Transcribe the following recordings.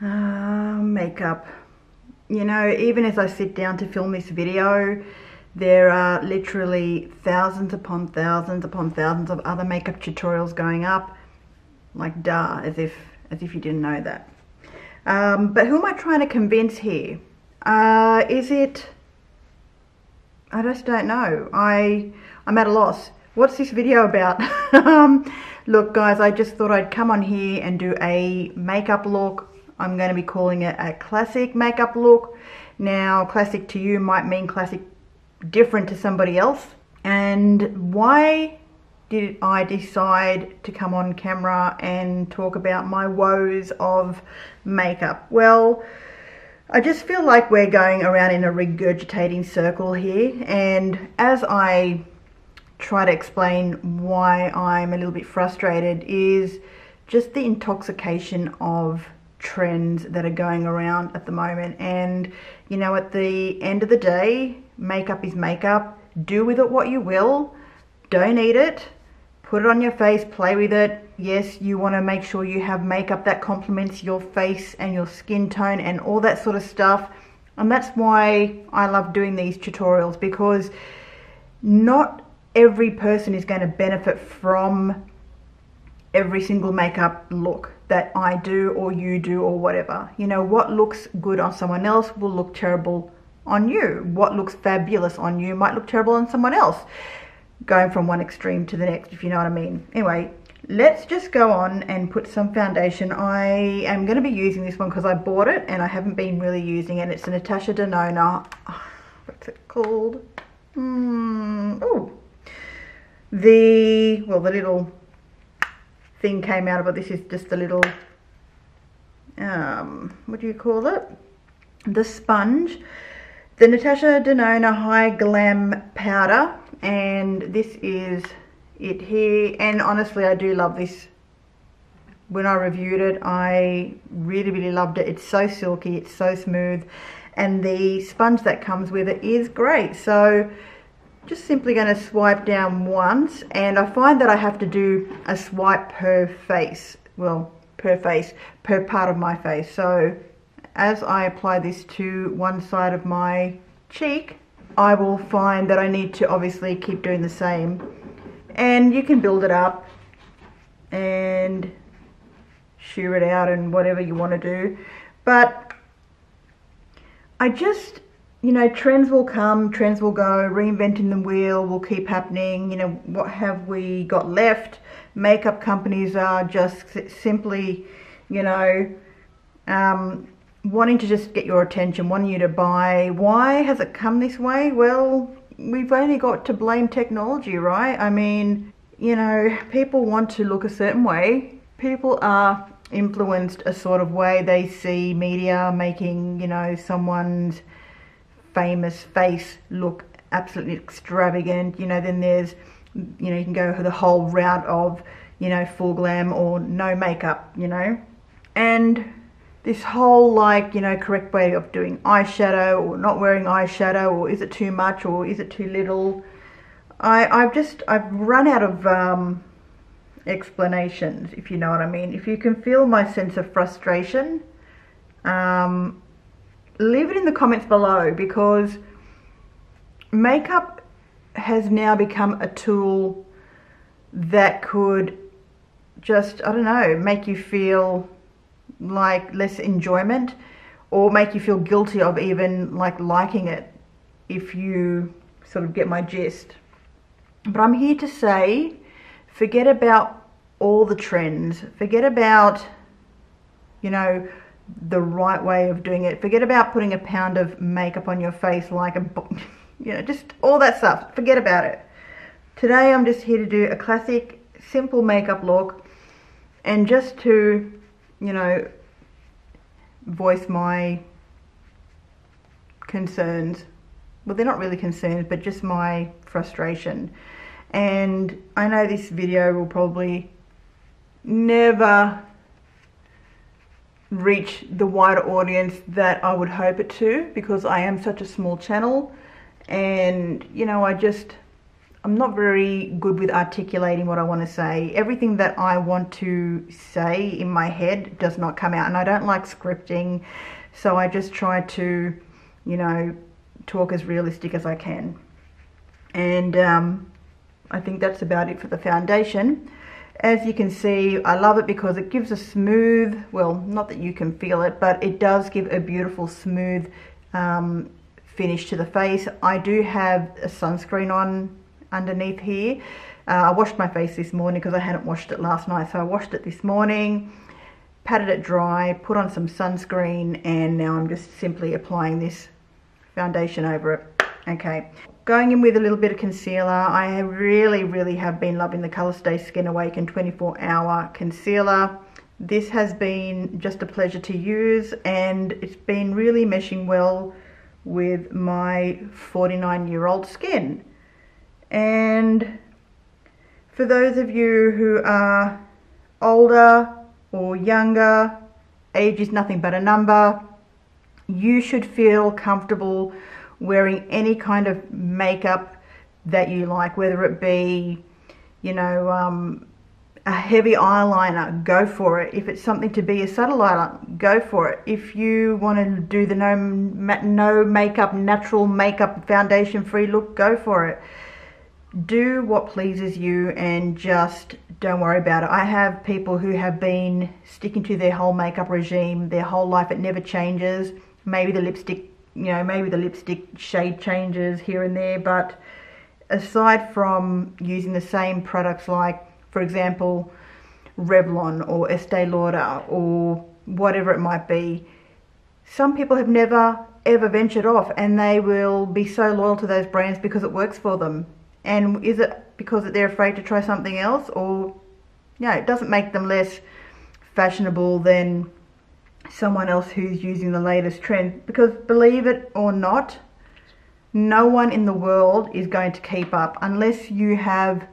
Uh, makeup. You know, even as I sit down to film this video, there are literally thousands upon thousands upon thousands of other makeup tutorials going up. Like duh, as if, as if you didn't know that. Um, but who am I trying to convince here? Uh, is it... I just don't know. I, I'm at a loss. What's this video about? um, look guys, I just thought I'd come on here and do a makeup look. I'm going to be calling it a classic makeup look. Now, classic to you might mean classic different to somebody else. And why did I decide to come on camera and talk about my woes of makeup? Well, I just feel like we're going around in a regurgitating circle here and as I try to explain why I'm a little bit frustrated is just the intoxication of trends that are going around at the moment. And you know at the end of the day makeup is makeup. Do with it what you will. Don't eat it. Put it on your face. Play with it. Yes you want to make sure you have makeup that complements your face and your skin tone and all that sort of stuff. And that's why I love doing these tutorials because not every person is going to benefit from every single makeup look that I do or you do or whatever. You know, what looks good on someone else will look terrible on you. What looks fabulous on you might look terrible on someone else. Going from one extreme to the next, if you know what I mean. Anyway, let's just go on and put some foundation. I am going to be using this one because I bought it and I haven't been really using it. It's a Natasha Denona. What's it called? Oh. The, well, the little thing came out of it. This is just a little, um, what do you call it? The sponge. The Natasha Denona Hy-Glam Powder. And this is it here. And honestly, I do love this. When I reviewed it, I really, really loved it. It's so silky. It's so smooth. And the sponge that comes with it is great. So just simply going to swipe down once and I find that I have to do a swipe per face well per face per part of my face. So as I apply this to one side of my cheek I will find that I need to obviously keep doing the same. And you can build it up and sheer it out and whatever you want to do. But I just you know, trends will come, trends will go, reinventing the wheel will keep happening. You know, what have we got left? Makeup companies are just simply, you know, um, wanting to just get your attention, wanting you to buy. Why has it come this way? Well, we've only got to blame technology, right? I mean, you know, people want to look a certain way. People are influenced a sort of way. They see media making, you know, someone's famous face look absolutely extravagant. You know, then there's, you know, you can go the whole route of, you know, full glam or no makeup, you know. And this whole like, you know, correct way of doing eyeshadow or not wearing eyeshadow or is it too much or is it too little. I, I've just, I've run out of um, explanations, if you know what I mean. If you can feel my sense of frustration, um, leave it in the comments below because makeup has now become a tool that could just, I don't know, make you feel like less enjoyment or make you feel guilty of even like liking it if you sort of get my gist. But I'm here to say, forget about all the trends. Forget about, you know, the right way of doing it. Forget about putting a pound of makeup on your face like a, you know, just all that stuff. Forget about it. Today I'm just here to do a classic, simple makeup look and just to, you know, voice my concerns. Well, they're not really concerns, but just my frustration. And I know this video will probably never reach the wider audience that I would hope it to because I am such a small channel and you know I just I'm not very good with articulating what I want to say. Everything that I want to say in my head does not come out, and I don't like scripting, so I just try to, you know, talk as realistic as I can. And um, I think that's about it for the foundation. As you can see, I love it because it gives a smooth, well, not that you can feel it, but it does give a beautiful smooth um, finish to the face. I do have a sunscreen on underneath here. Uh, I washed my face this morning because I hadn't washed it last night. So I washed it this morning, patted it dry, put on some sunscreen, and now I'm just simply applying this foundation over it. Okay, going in with a little bit of concealer. I really, really have been loving the Colorstay Skin Awaken 24 Hour Concealer. This has been just a pleasure to use and it's been really meshing well with my 49 year old skin. And for those of you who are older or younger, age is nothing but a number, you should feel comfortable wearing any kind of makeup that you like, whether it be, you know, um, a heavy eyeliner, go for it. If it's something to be a subtle eyeliner, go for it. If you want to do the no, no makeup, natural makeup, foundation free look, go for it. Do what pleases you and just don't worry about it. I have people who have been sticking to their whole makeup regime their whole life. It never changes. Maybe the lipstick you know, maybe the lipstick shade changes here and there, but aside from using the same products like, for example, Revlon or Estee Lauder or whatever it might be, some people have never ever ventured off and they will be so loyal to those brands because it works for them. And is it because they're afraid to try something else or, you know, it doesn't make them less fashionable than someone else who's using the latest trend. Because believe it or not no one in the world is going to keep up unless you have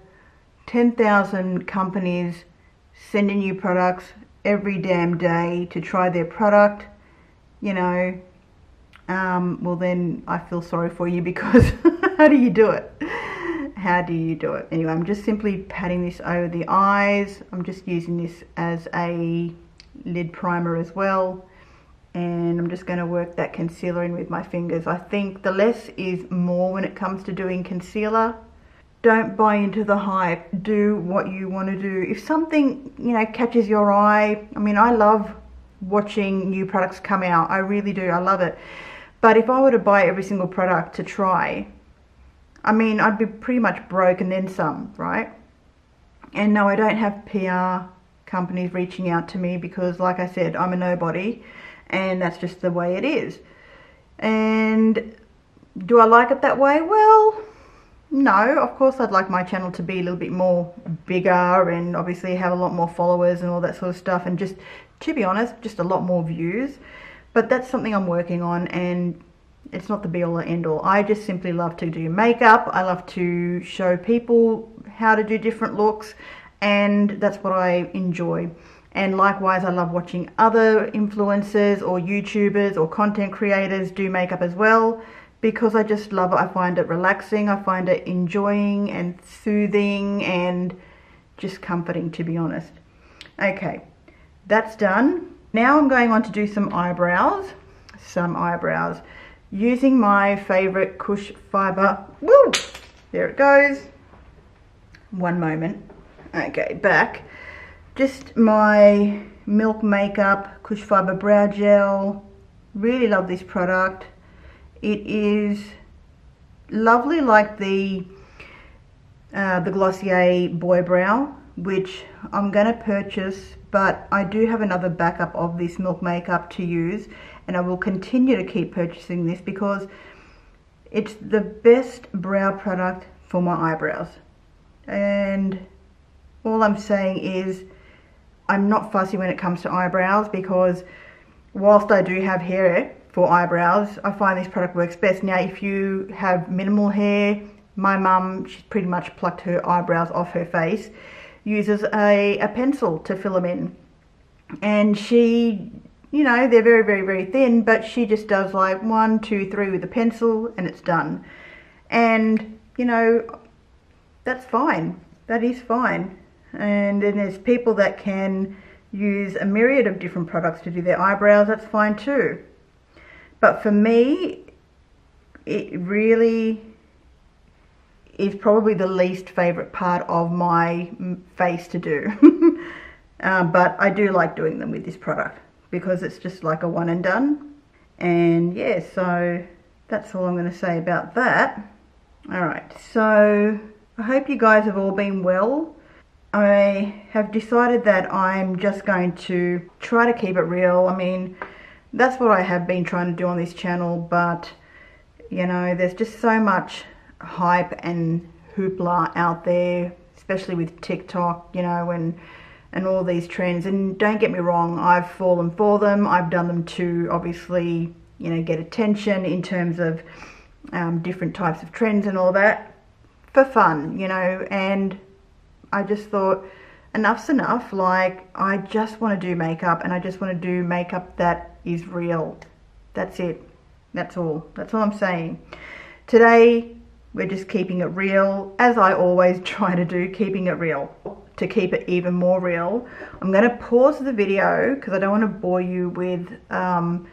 10,000 companies sending you products every damn day to try their product you know um, well then I feel sorry for you because how do you do it? How do you do it? Anyway I'm just simply patting this over the eyes. I'm just using this as a lid primer as well and I'm just going to work that concealer in with my fingers. I think the less is more when it comes to doing concealer. Don't buy into the hype. Do what you want to do. If something, you know, catches your eye, I mean, I love watching new products come out. I really do. I love it. But if I were to buy every single product to try, I mean, I'd be pretty much broke and then some, right? And no, I don't have PR companies reaching out to me because like I said I'm a nobody and that's just the way it is and do I like it that way well no of course I'd like my channel to be a little bit more bigger and obviously have a lot more followers and all that sort of stuff and just to be honest just a lot more views but that's something I'm working on and it's not the be all or end all. I just simply love to do makeup. I love to show people how to do different looks and that's what I enjoy. And likewise, I love watching other influencers or YouTubers or content creators do makeup as well because I just love it. I find it relaxing, I find it enjoying and soothing and just comforting to be honest. Okay, that's done. Now I'm going on to do some eyebrows. Some eyebrows. Using my favorite Kush Fiber. Woo! There it goes. One moment. Okay, back. Just my Milk Makeup Kush Fiber Brow Gel. Really love this product. It is lovely like the uh, the Glossier Boy Brow, which I'm going to purchase, but I do have another backup of this Milk Makeup to use, and I will continue to keep purchasing this because it's the best brow product for my eyebrows. And all I'm saying is I'm not fussy when it comes to eyebrows because whilst I do have hair for eyebrows, I find this product works best. Now, if you have minimal hair, my mum, she's pretty much plucked her eyebrows off her face, uses a, a pencil to fill them in. And she, you know, they're very, very, very thin, but she just does like one, two, three with a pencil and it's done. And, you know, that's fine. That is fine. And then there's people that can use a myriad of different products to do their eyebrows. That's fine too. But for me, it really is probably the least favorite part of my face to do. uh, but I do like doing them with this product because it's just like a one and done. And yeah, so that's all I'm going to say about that. Alright, so I hope you guys have all been well. I have decided that I'm just going to try to keep it real. I mean, that's what I have been trying to do on this channel, but you know, there's just so much hype and hoopla out there, especially with TikTok, you know, and and all these trends. And don't get me wrong, I've fallen for them. I've done them to obviously, you know, get attention in terms of um, different types of trends and all that for fun, you know. And I just thought enough's enough. Like I just want to do makeup, and I just want to do makeup that is real. That's it. That's all. That's all I'm saying. Today, we're just keeping it real, as I always try to do, keeping it real. To keep it even more real, I'm going to pause the video because I don't want to bore you with um,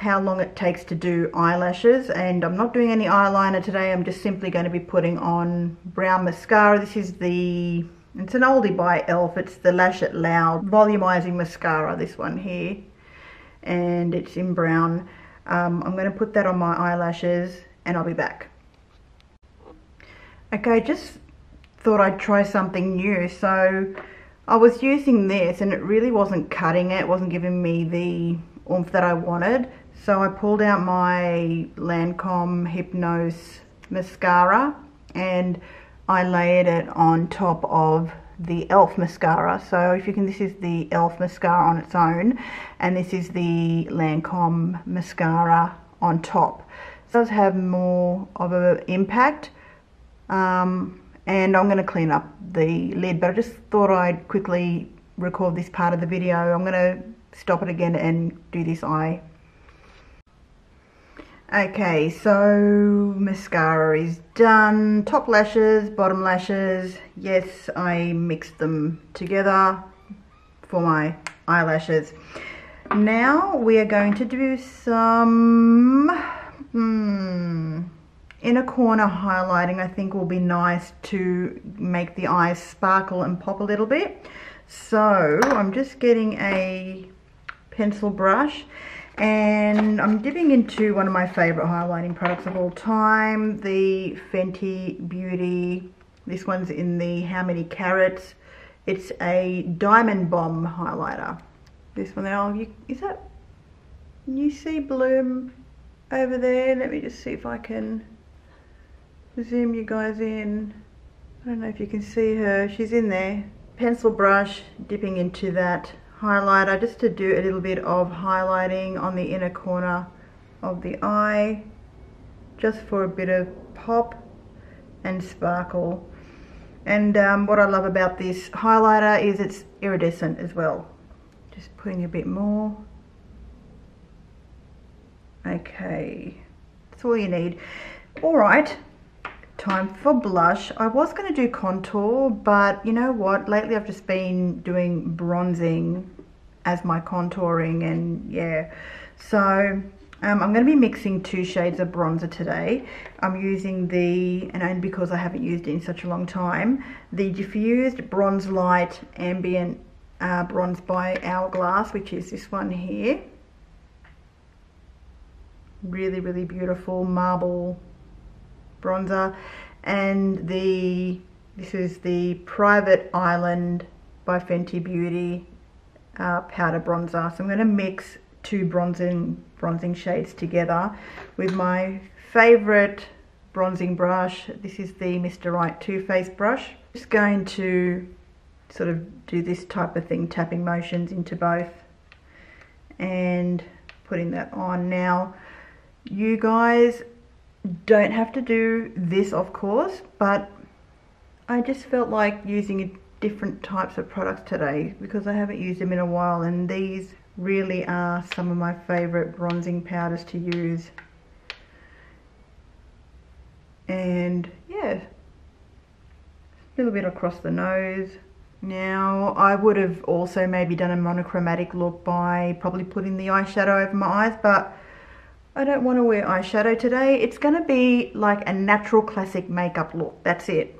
how long it takes to do eyelashes and I'm not doing any eyeliner today. I'm just simply going to be putting on brown mascara. This is the it's an oldie by e.l.f. it's the Lash It Loud volumizing mascara this one here. And it's in brown. Um, I'm going to put that on my eyelashes and I'll be back. Okay I just thought I'd try something new. So I was using this and it really wasn't cutting it, wasn't giving me the oomph that I wanted so I pulled out my Lancome Hypnose mascara and I layered it on top of the e.l.f. mascara. So if you can, this is the e.l.f. mascara on its own and this is the Lancome mascara on top. It does have more of an impact um, and I'm going to clean up the lid but I just thought I'd quickly record this part of the video. I'm going to stop it again and do this eye Okay, so mascara is done. Top lashes, bottom lashes. Yes, I mixed them together for my eyelashes. Now we are going to do some hmm, inner corner highlighting. I think will be nice to make the eyes sparkle and pop a little bit. So I'm just getting a pencil brush and I'm dipping into one of my favorite highlighting products of all time, the Fenty Beauty. This one's in the How Many Carats. It's a Diamond Bomb highlighter. This one there, oh, you, is that, you see Bloom over there? Let me just see if I can zoom you guys in. I don't know if you can see her, she's in there. Pencil brush, dipping into that highlighter just to do a little bit of highlighting on the inner corner of the eye just for a bit of pop and sparkle. And um, what I love about this highlighter is it's iridescent as well. Just putting a bit more. Okay. That's all you need. All right time for blush. I was going to do contour, but you know what? Lately I've just been doing bronzing as my contouring and yeah. So um, I'm going to be mixing two shades of bronzer today. I'm using the, and only because I haven't used it in such a long time, the Diffused Bronze Light Ambient uh, Bronze by Hourglass, which is this one here. Really, really beautiful marble bronzer and the this is the Private Island by Fenty Beauty uh, powder bronzer. So I'm going to mix two bronzing bronzing shades together with my favorite bronzing brush. This is the Mr. Right Too Faced brush. Just going to sort of do this type of thing, tapping motions into both and putting that on. Now, you guys don't have to do this of course but I just felt like using different types of products today because I haven't used them in a while and these really are some of my favorite bronzing powders to use and yeah a little bit across the nose. Now, I would have also maybe done a monochromatic look by probably putting the eyeshadow over my eyes, but I don't want to wear eyeshadow today. It's going to be like a natural classic makeup look. That's it.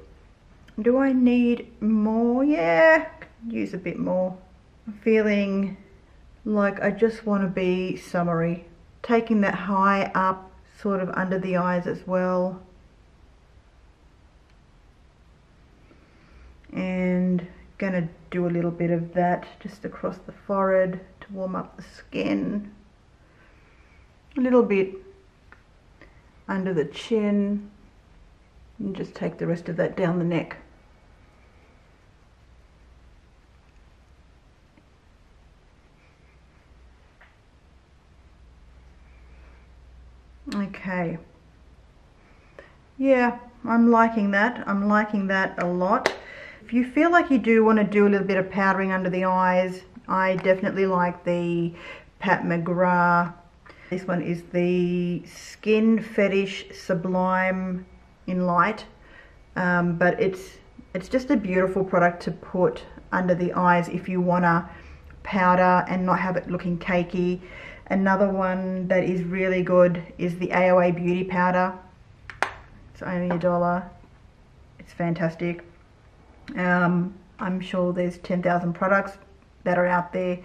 Do I need more? Yeah, use a bit more. I'm feeling like I just want to be summery. Taking that high up, sort of under the eyes as well. And gonna do a little bit of that just across the forehead to warm up the skin. A little bit under the chin and just take the rest of that down the neck. Okay. Yeah, I'm liking that. I'm liking that a lot. If you feel like you do want to do a little bit of powdering under the eyes, I definitely like the Pat McGrath. This one is the Skin Fetish Sublime in Light. Um, but it's it's just a beautiful product to put under the eyes if you want to powder and not have it looking cakey. Another one that is really good is the AOA Beauty Powder. It's only a dollar. It's fantastic. Um, I'm sure there's 10,000 products that are out there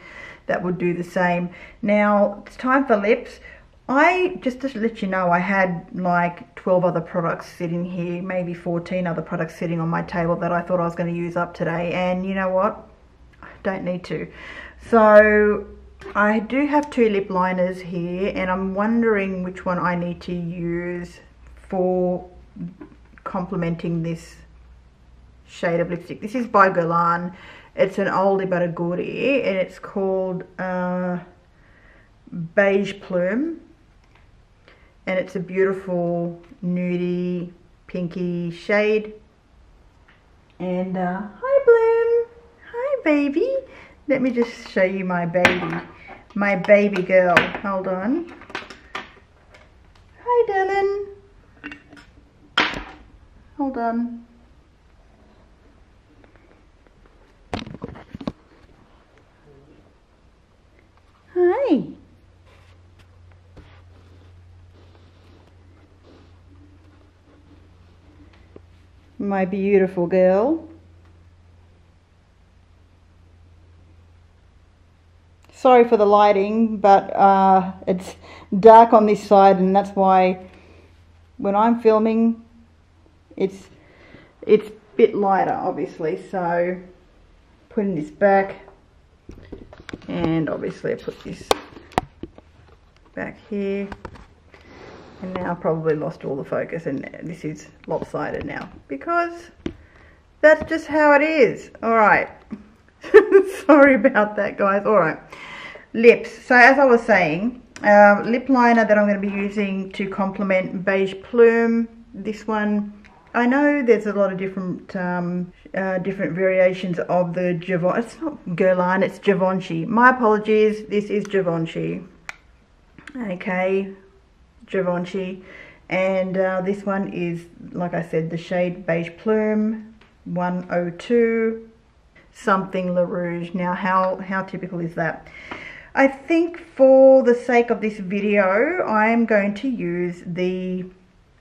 that would do the same. Now, it's time for lips. I, just to let you know, I had like 12 other products sitting here, maybe 14 other products sitting on my table that I thought I was going to use up today. And you know what? I don't need to. So I do have two lip liners here and I'm wondering which one I need to use for complementing this shade of lipstick. This is by Guerlain. It's an oldie but a goodie and it's called uh, Beige Plume and it's a beautiful nudie pinky shade and uh, hi Bloom hi baby let me just show you my baby my baby girl. Hold on. Hi, Dylan. Hold on. Hi. My beautiful girl. sorry for the lighting, but uh, it's dark on this side and that's why when I'm filming it's it's a bit lighter obviously so putting this back and obviously I put this back here and now probably lost all the focus and this is lopsided now because that's just how it is all right sorry about that guys all right lips. So as I was saying, uh, lip liner that I'm going to be using to complement Beige Plume. This one, I know there's a lot of different um, uh, different variations of the Givenchy. It's not Guerlain, it's Givenchy. My apologies, this is Givenchy. Okay, Givenchy. And uh, this one is, like I said, the shade Beige Plume 102 something La Rouge. Now, how, how typical is that? I think for the sake of this video, I'm going to use the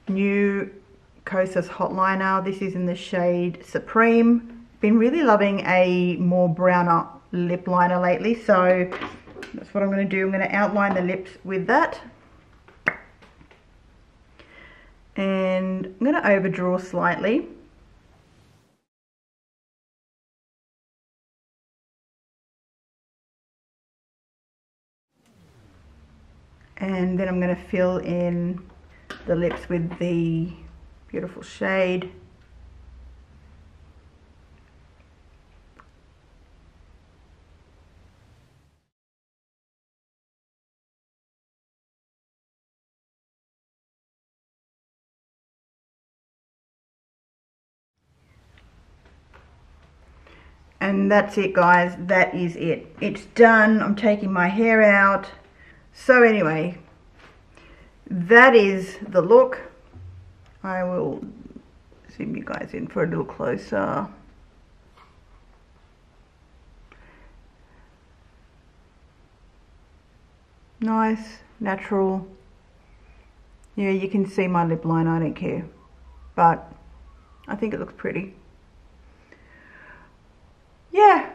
new Kosas Hot Liner. This is in the shade Supreme. Been really loving a more browner lip liner lately, so that's what I'm going to do. I'm going to outline the lips with that. And I'm going to overdraw slightly. and then I'm going to fill in the lips with the beautiful shade and that's it guys that is it it's done I'm taking my hair out so anyway, that is the look. I will zoom you guys in for a little closer. Nice, natural. Yeah, you can see my lip line, I don't care. But I think it looks pretty. Yeah,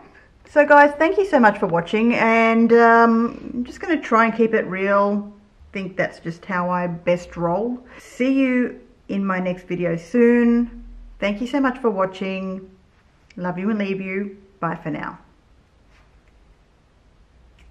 so guys, thank you so much for watching and um, I'm just going to try and keep it real. think that's just how I best roll. See you in my next video soon. Thank you so much for watching. Love you and leave you. Bye for now.